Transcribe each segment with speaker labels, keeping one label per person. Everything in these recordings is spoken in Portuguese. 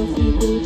Speaker 1: Thank you.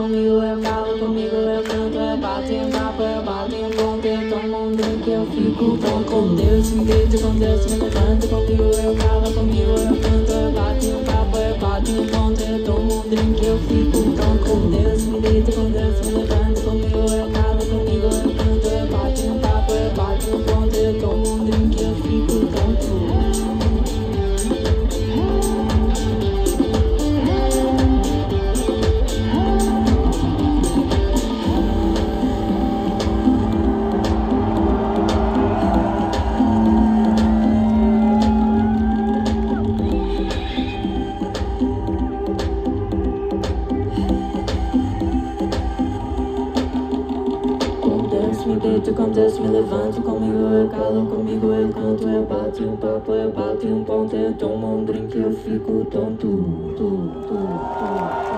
Speaker 1: Comigo eu calo, comigo eu canto Eu bato em papo, eu bato em ponto Eu tomo um drink, eu fico bom Com Deus me deito, com Deus me levanto Comigo eu calo, comigo eu canto Eu bato me deito, Deus me levanto Comigo eu calo, comigo eu canto Eu bato um papo, eu bato um ponto Eu tomo um drink, eu fico tonto tu, tu, tu.